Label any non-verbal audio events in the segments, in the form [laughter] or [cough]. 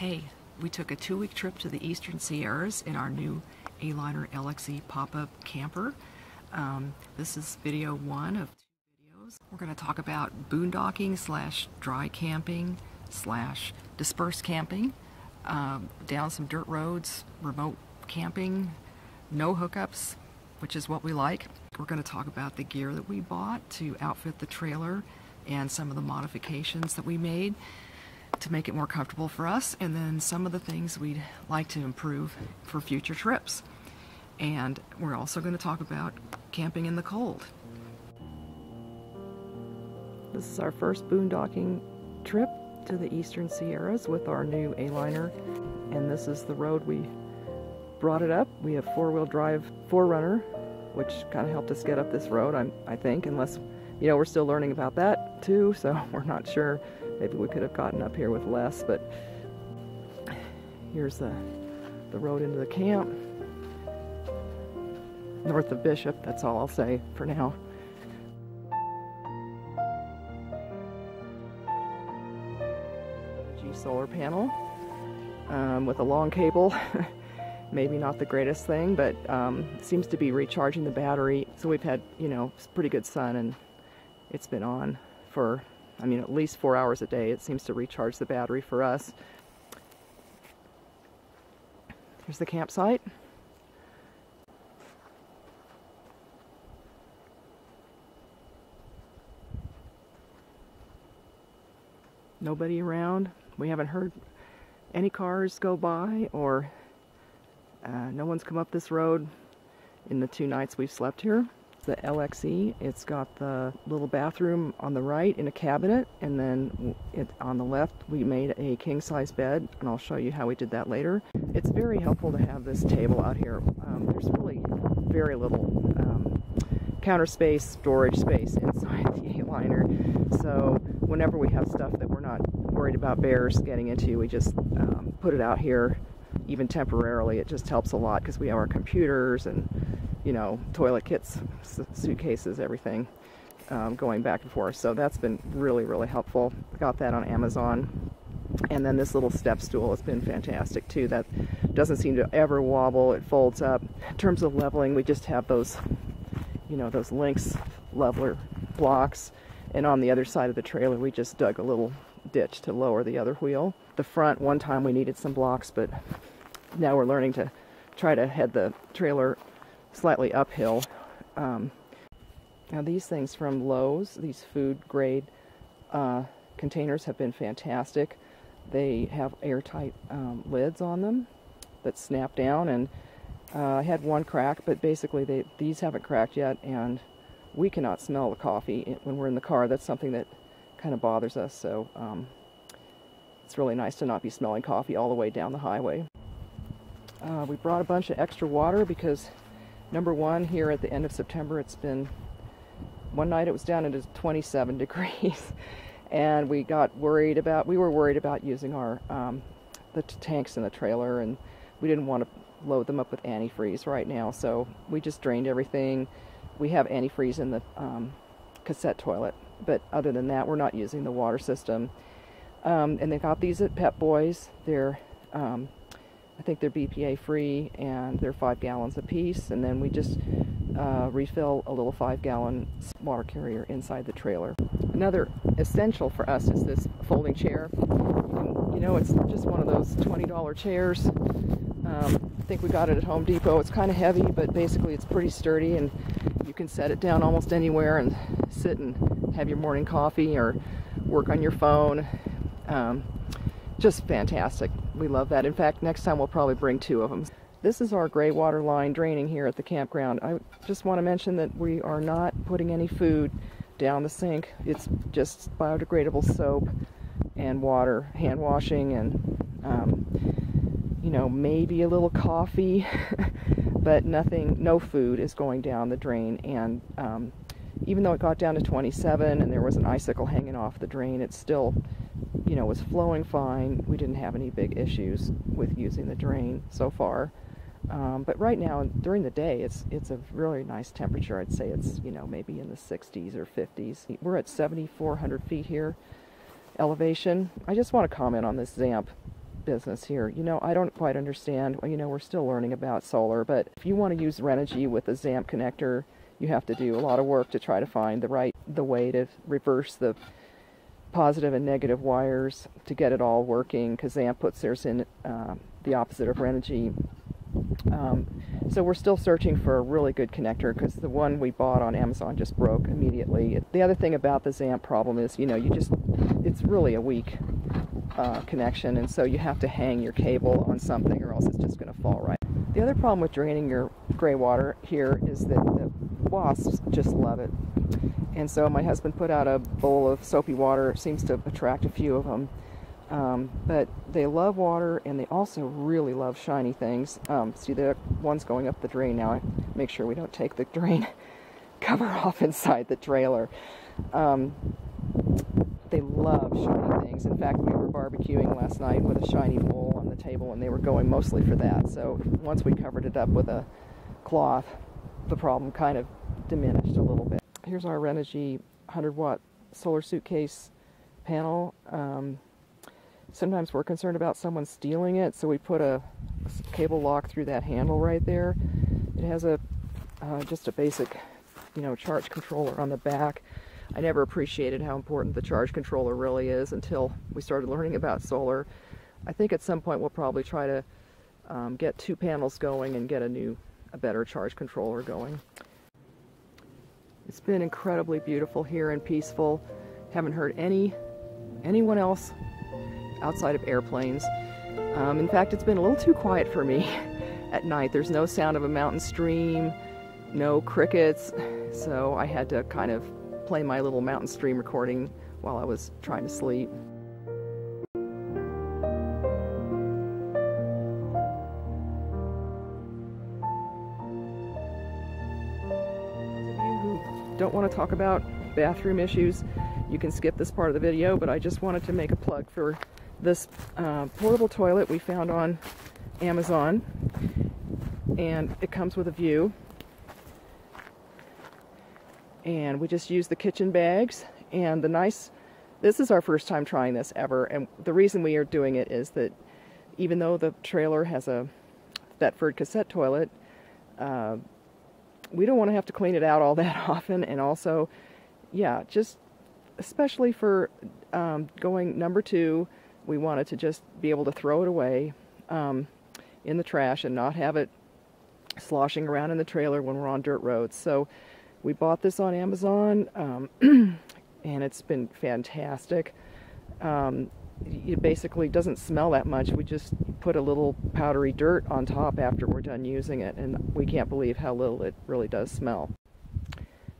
Hey, we took a two-week trip to the Eastern Sierras in our new A-Liner LXE pop-up camper. Um, this is video one of two videos. We're going to talk about boondocking slash dry camping slash dispersed camping, um, down some dirt roads, remote camping, no hookups, which is what we like. We're going to talk about the gear that we bought to outfit the trailer and some of the modifications that we made to make it more comfortable for us, and then some of the things we'd like to improve for future trips. And we're also going to talk about camping in the cold. This is our first boondocking trip to the Eastern Sierras with our new A-Liner, and this is the road we brought it up. We have four-wheel drive 4Runner, which kind of helped us get up this road, I'm, I think, unless, you know, we're still learning about that too, so [laughs] we're not sure Maybe we could have gotten up here with less, but here's the, the road into the camp. North of Bishop, that's all I'll say for now. G solar panel um, with a long cable. [laughs] Maybe not the greatest thing, but um, seems to be recharging the battery. So we've had, you know, pretty good sun and it's been on for I mean, at least four hours a day. It seems to recharge the battery for us. Here's the campsite. Nobody around. We haven't heard any cars go by or uh, no one's come up this road in the two nights we've slept here the LXE. It's got the little bathroom on the right in a cabinet, and then it, on the left we made a king-size bed, and I'll show you how we did that later. It's very helpful to have this table out here. Um, there's really very little um, counter space, storage space inside [laughs] the A-liner, so whenever we have stuff that we're not worried about bears getting into, we just um, put it out here even temporarily. It just helps a lot because we have our computers and you know, toilet kits, suitcases, everything um, going back and forth. So that's been really, really helpful. Got that on Amazon. And then this little step stool has been fantastic too. That doesn't seem to ever wobble. It folds up. In terms of leveling, we just have those, you know, those Lynx leveler blocks. And on the other side of the trailer, we just dug a little ditch to lower the other wheel. The front, one time we needed some blocks, but now we're learning to try to head the trailer slightly uphill. Um, now these things from Lowe's, these food grade uh, containers have been fantastic. They have airtight um, lids on them that snap down and uh, I had one crack but basically they, these haven't cracked yet and we cannot smell the coffee when we're in the car. That's something that kind of bothers us so um, it's really nice to not be smelling coffee all the way down the highway. Uh, we brought a bunch of extra water because number one here at the end of September it's been one night it was down into 27 [laughs] degrees. And we got worried about we were worried about using our um, the tanks in the trailer and we didn't want to load them up with antifreeze right now. So we just drained everything. We have antifreeze in the um, cassette toilet but other than that we're not using the water system um, and they got these at Pep Boys they're um, I think they're BPA free and they're five gallons a piece. And then we just uh, refill a little five gallon water carrier inside the trailer. Another essential for us is this folding chair. You know, it's just one of those $20 chairs. Um, I think we got it at Home Depot. It's kind of heavy, but basically it's pretty sturdy and you can set it down almost anywhere and sit and have your morning coffee or work on your phone. Um, just fantastic. We love that. In fact, next time we'll probably bring two of them. This is our gray water line draining here at the campground. I just want to mention that we are not putting any food down the sink. It's just biodegradable soap and water, hand washing, and um, you know, maybe a little coffee, [laughs] but nothing, no food is going down the drain. And um, even though it got down to 27 and there was an icicle hanging off the drain, it's still you know, was flowing fine. We didn't have any big issues with using the drain so far. Um, but right now, during the day, it's it's a really nice temperature. I'd say it's you know maybe in the 60s or 50s. We're at 7,400 feet here elevation. I just want to comment on this ZAMP business here. You know, I don't quite understand. You know, we're still learning about solar, but if you want to use Renogy with a ZAMP connector, you have to do a lot of work to try to find the right the way to reverse the positive and negative wires to get it all working because ZAMP puts theirs in uh, the opposite of Renogy. Um, so we're still searching for a really good connector because the one we bought on Amazon just broke immediately. The other thing about the ZAMP problem is, you know, you just, it's really a weak uh, connection and so you have to hang your cable on something or else it's just going to fall right. The other problem with draining your gray water here is that the wasps just love it. And so my husband put out a bowl of soapy water, it seems to attract a few of them. Um, but they love water and they also really love shiny things. Um, see, the one's going up the drain now. I make sure we don't take the [laughs] drain cover off inside the trailer. Um, they love shiny things. In fact, we were barbecuing last night with a shiny bowl on the table and they were going mostly for that. So once we covered it up with a cloth, the problem kind of diminished a little bit. Here's our Renogy 100 watt solar suitcase panel. Um, sometimes we're concerned about someone stealing it, so we put a, cable lock through that handle right there. It has a uh, just a basic, you know, charge controller on the back. I never appreciated how important the charge controller really is until we started learning about solar. I think at some point we'll probably try to um, get two panels going and get a new, a better charge controller going. It's been incredibly beautiful here and peaceful. Haven't heard any anyone else outside of airplanes. Um, in fact, it's been a little too quiet for me [laughs] at night. There's no sound of a mountain stream, no crickets, so I had to kind of play my little mountain stream recording while I was trying to sleep. Don't want to talk about bathroom issues, you can skip this part of the video, but I just wanted to make a plug for this uh, portable toilet we found on Amazon. And it comes with a view. And we just use the kitchen bags and the nice this is our first time trying this ever. And the reason we are doing it is that even though the trailer has a Thetford cassette toilet uh, we don't want to have to clean it out all [laughs] that often and also yeah just especially for um, going number two we wanted to just be able to throw it away um, in the trash and not have it sloshing around in the trailer when we're on dirt roads. So we bought this on Amazon um, [clears throat] and it's been fantastic. Um, it basically doesn't smell that much. We just put a little powdery dirt on top after we're done using it and we can't believe how little it really does smell.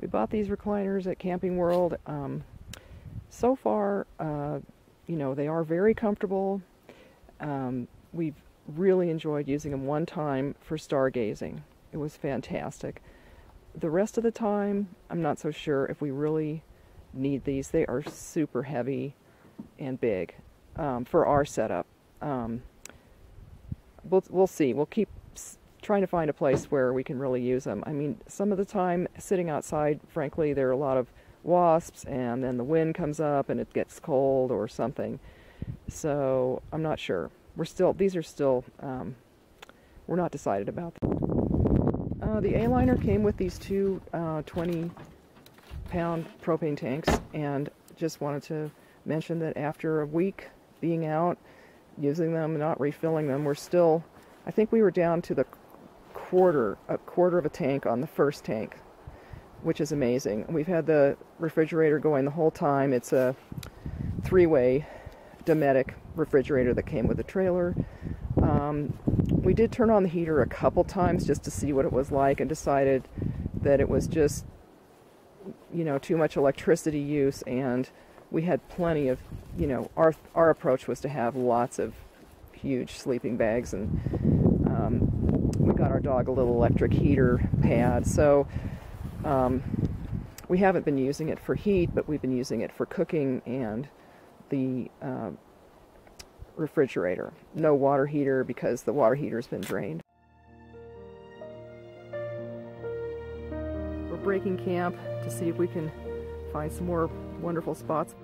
We bought these recliners at Camping World. Um, so far, uh, you know, they are very comfortable. Um, we've really enjoyed using them one time for stargazing. It was fantastic. The rest of the time, I'm not so sure if we really need these. They are super heavy and big um, for our setup. Um, we'll, we'll see. We'll keep trying to find a place where we can really use them. I mean, some of the time, sitting outside, frankly, there are a lot of wasps and then the wind comes up and it gets cold or something. So I'm not sure. We're still, these are still, um, we're not decided about them. Uh, the A-liner came with these two uh, 20 pound propane tanks and just wanted to mention that after a week being out, using them, not refilling them, we're still, I think we were down to the quarter, a quarter of a tank on the first tank which is amazing. We've had the refrigerator going the whole time. It's a three-way Dometic refrigerator that came with a trailer. Um, we did turn on the heater a couple times just to see what it was like and decided that it was just, you know, too much electricity use and we had plenty of, you know, our, our approach was to have lots of huge sleeping bags and um, we got our dog a little electric heater pad. So um, we haven't been using it for heat, but we've been using it for cooking and the uh, refrigerator. No water heater because the water heater's been drained. We're breaking camp to see if we can find some more wonderful spots.